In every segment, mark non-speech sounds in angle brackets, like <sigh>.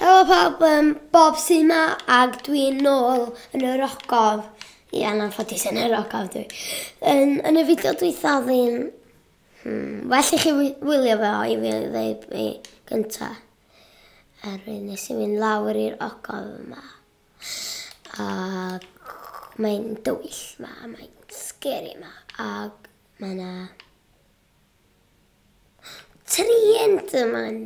Helo pawb, um, Bob sy'n ma ag dwi'n nôl yn yr ogof. Ie, yeah, na'n ffodus yn yr ogof dwi. Yn, yn y fideo dwi ddoddi'n... Hmm, well i chi wylio fe o i fi ddeud fi gynta. Er Erwyn nes i fynd lawr i'r ogof yma. Ac mae'n dywyll ma, mae'n scary ma. Ac mae yna... Trient yma'n...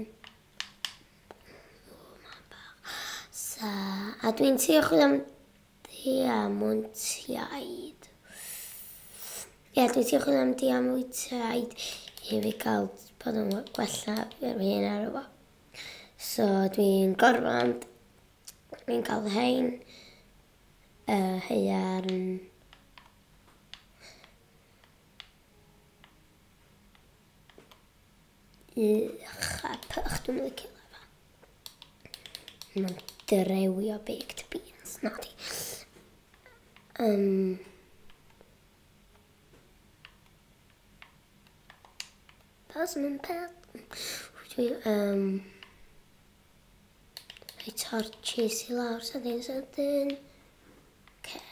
Uh, a dwi'n teall am diamontiaid. Ie, yeah, dwi'n teall am diamontiaid i fi gael bod yn gwella fi'r hyn ar efo. So dwi'n gorfod, dwi'n cael hein, uh, heiarn, Ych, a pych, dwi'n mynd i cael efo. Mae'n drewio baked beans, Na di. Um, Pasn yn pet. Dwi, um, rhaid torches i lawr, sydyn, sydyn. Ce.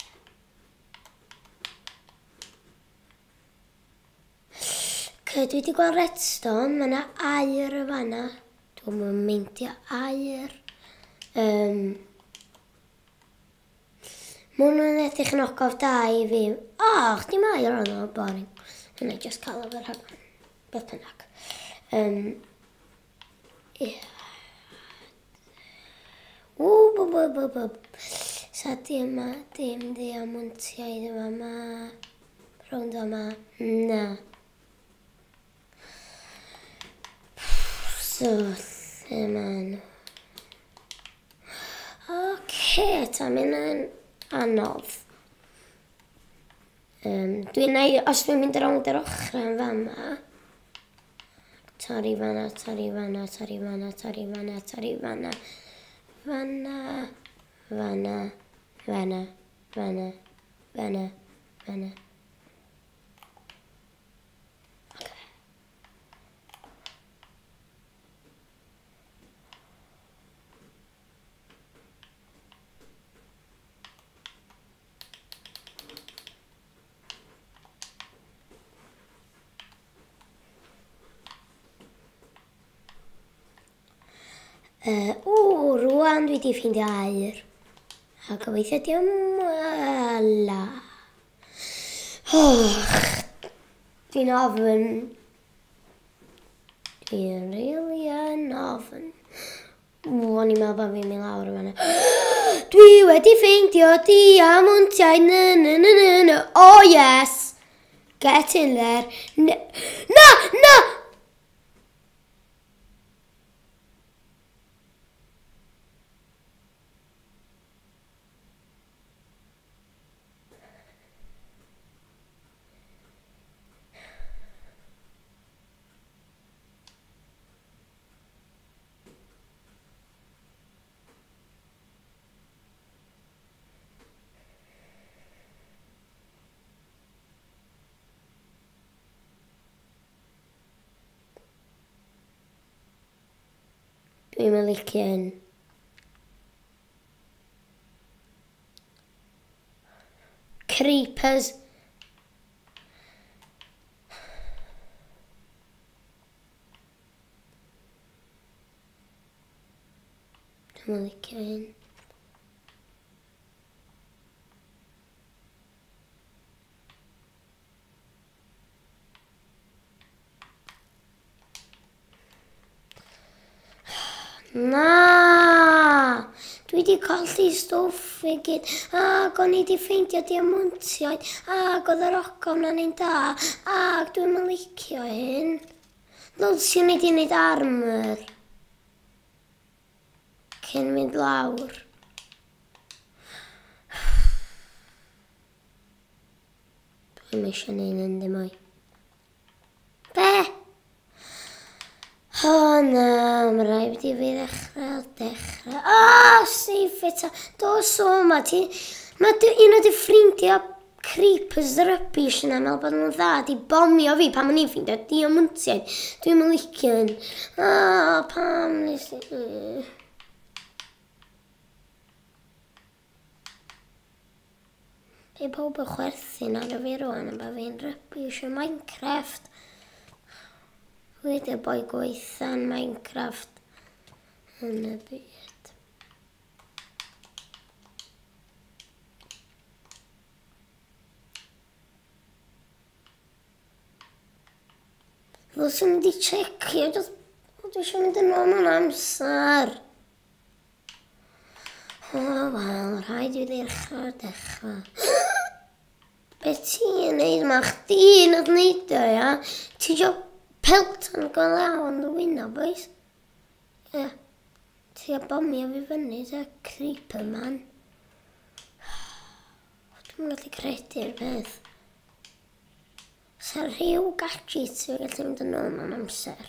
Ce, dwi wedi gweld redstone, mae yna air y fanna. Dwi'n mynd meindio air. Um, Mae hwnnw'n edrych yn ogof da i fi. O, oh, chdi mae o'r hwnnw, boring. Hwnnw, just cael o'r hwnnw. Beth bynnag. Um, yeah. Ww, bw, bw, bw, bw. Sa di yma, dim di am wyntiau ddim yma. Rwnd yma. Na. So, lle mae nhw? het am un yn anodd. Um, dwi'n neu, os dwi'n mynd rownd yr ochr yn fama, torri fanna, torri fanna, torri fanna, torri fanna, torri fanna, fanna, fanna, fanna, fanna, fanna, fanna. Uh, o, rwan dwi wedi ffeindio air. A gobeithio diom ala. Oh, dwi'n ofyn. Dwi'n really yn ofyn. O'n i'n meddwl bod fi'n mynd lawr yma. <gasps> Dwi wedi ffeindio di am diamantiau. Na, na, na, na, na. Oh, yes. Get in there. Na, na, na. Fi'n licio hyn. Creepers. Dwi'n mynd licio hyn. Na! Dwi wedi colli stwff i gyd. Ac o'n i wedi ffeindio diamwntioed, Ac oedd yr ogof yn ein da. Ac dwi'n mynd licio hyn. Lol, o'n i wedi gwneud armor. Cyn mynd lawr. <sighs> Dwi'n eisiau gwneud yn dim o'i. na, mae rai wedi fi ddechrau, dechrau. O, oh, safe it. Do so ma, ti... Mae un o dy ffrindiau creepers rubbish na, meddwl bod nhw'n dda, di bomio fi pam o'n i'n ffeindio diamantiaid. Dwi'n mynd licio hyn. O, oh, pam nes i... Be pob y chwerthin ar y fi rwan, a ba fi'n rubbish o Minecraft wedi y boi gweithan Minecraft yn y byd. Fel sy'n mynd i checio, just... Dwi eisiau mynd yn ôl mewn amser. O, wel, rhaid i ddechrau dechrau. <gasps> Be ti'n neud? Mae chdi'n adneidio, ia? Ti'n job pelton go law yn y wyno, boys. Ie. Ti a bomio fi fyny, ta creeper man. Dwi'n gallu credu'r peth. Sa'r rhyw gadget sy'n gallu mynd yn ôl mewn amser.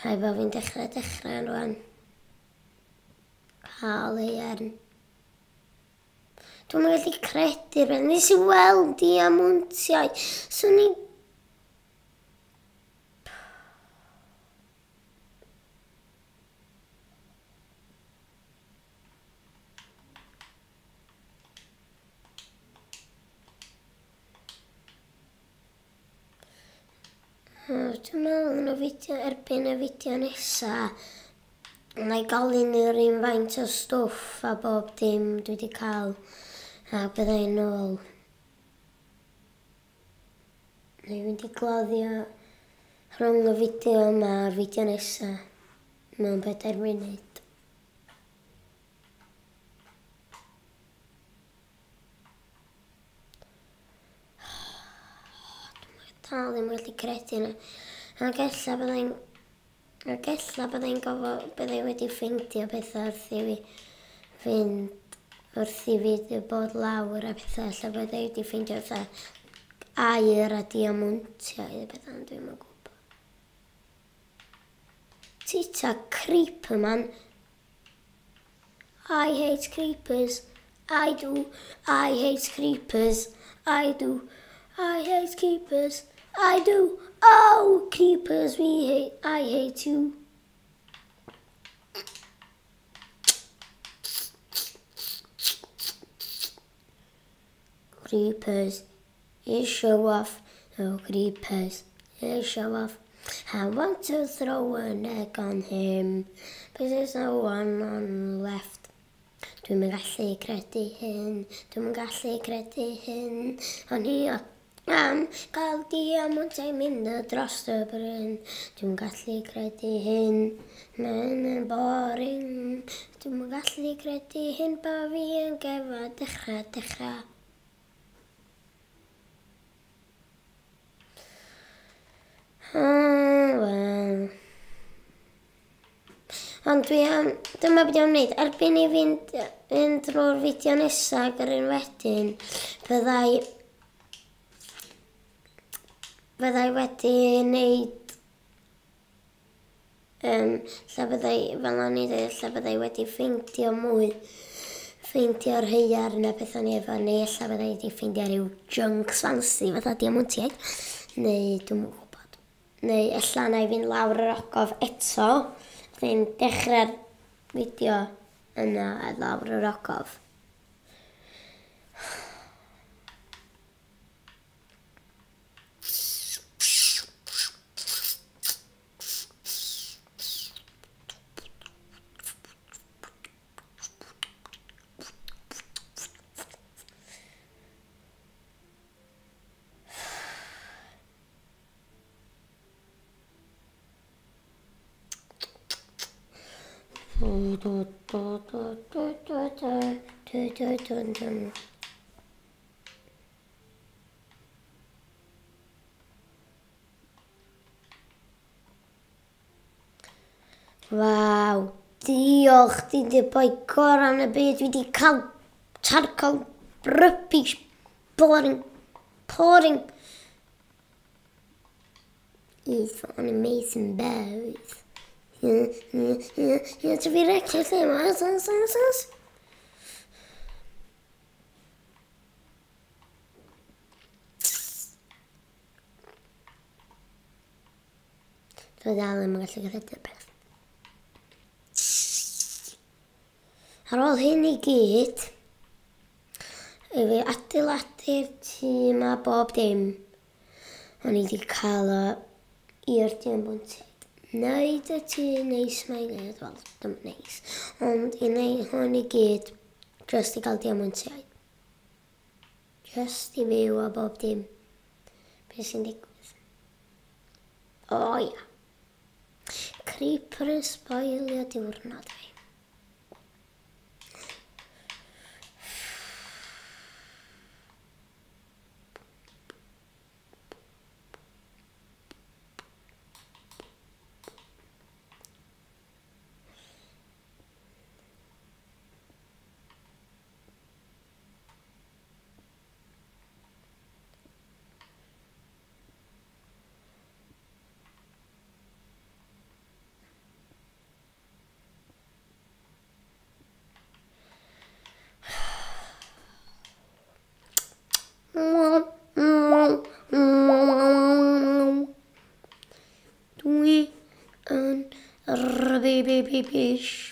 Rhaid bod fi'n dechrau dechrau rwan. Cael ei arn. Dwi'n gallu credu fe. Nes i weld i amontiau. So ni... Hmm, dwi'n meddwl yn y fideo, erbyn y fideo nesa, na i gael un yr un faint o stwff a bob dim dwi wedi cael a byddai'n ôl. Neu i gloddio rhwng y fideo yma a'r fideo nesa mewn bedair munud. dal ddim wedi credu yna. Ac ella byddai'n... Ac ella byddai'n gofod... Byddai wedi ffeindio bethau wrth i fi fynd wrth i fi bod lawr a pethau, lle bod e wedi ffeindio fatha air a diamantiau a bethau, dwi'n mynd gwybod. Tita Creeper man. I hate creepers. I do. I hate creepers. I do. I hate creepers. I do. Oh, creepers, we hate. I hate you. creepers. You show off oh creepers. You show off. I want to throw an egg on him, but there's no one on left. Dwi'n yn gallu credu hyn, dwi'n yn gallu credu hyn, ond hi o am gael di am ond ei mynd y dros y bryn. Dwi'n yn gallu credu hyn, mae'n yn boring. Dwi'n yn gallu credu hyn, ba fi yn gefa dechrau, dechrau. Ah, wel. Ond dwi am... Dyma beth i'n wneud. Erbyn i fynd, fynd drwy'r fideo nesaf ar un wedyn, byddai... Byddai wedi wneud... Um, lle byddai, fel o'n i dweud, lle byddai wedi ffeindio mwy ffeindio'r heiar neu beth o'n i efo, neu lle byddai wedi ffeindio rhyw junk fancy fatha diamantiaid, neu dwi'n neu ella na i fynd lawr yr ogof eto. Dwi'n dechrau'r fideo yna a lawr yr ogof. Waw, diolch, di di boi gorau yn y byd. Dwi wedi cael charcoal rubbish, boring, pouring. He's an amazing bird. Ti fi recio lle ma, sas, sas, sas. Dwi'n dal yn gallu gyda'r peth. Ar ôl hyn i gyd, i fi adeiladu'r tîm a bob dim, o'n i wedi cael o i'r tîm bwnteg neu y ti neis mae'n gwneud, wel, dim neis, ond i wneud hwn i gyd, jyst i gael diamantiau. Jyst i fyw a bob dim. Be sy'n digwydd? O, oh, ia. Creeper yn spoilio diwrnod fi. baby fish.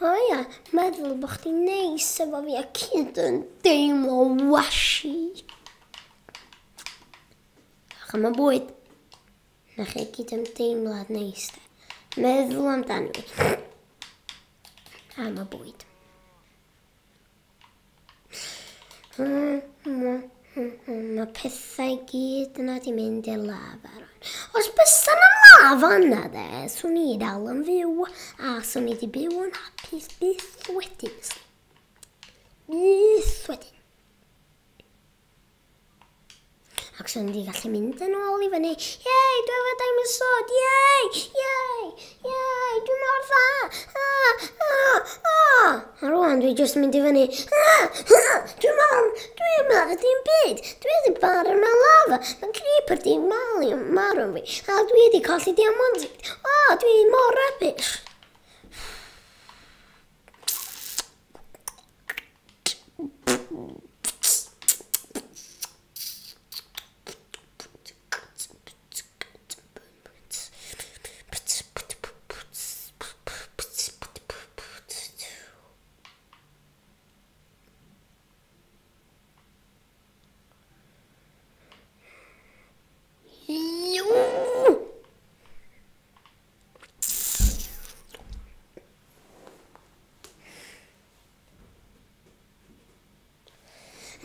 O ia, meddwl bod chdi'n neis efo fi a cyd yn deimlo washi. Ach am y bwyd. Na chi gyd am deimlad neis de. Meddwl amdano fi. Am y bwyd. Mm, mm. Mae pethau gyd yna di mynd i'r lafar. Os bysa na lafa yna de, swn i dal yn fyw, a swn i di byw yn hapus byth wedyn. Byth wedyn. Ac swn i di gallu mynd yn ôl i fyny, iei, dwi efo dainosod, iei, iei, iei, dwi mor dda, Ah, ah, ah. A rwan dwi jyst mynd i fyny, dwi'n mor, dwi'n mor ddim byd, dwi wedi bar yma lafa, mae'n creeper di malu marw fi, a dwi wedi colli diamond, o, dwi mor rubbish.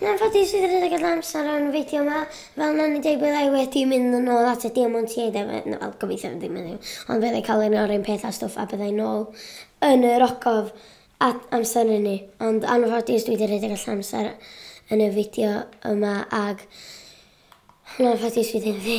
Na'n ffodi sydd wedi rhedeg yn amser o'n fideo yma. Fel na'n ni dweud byddai wedi mynd yn ôl at y demontiaid efo, fel gobeithio ddim yn ddim, ond byddai cael un o'r un peth a stwff a byddai nôl yn yr ogof at amser ni. Ond anffodus dwi wedi rhedeg all amser yn y fideo yma ag na'n ffodus dwi ddim ddim.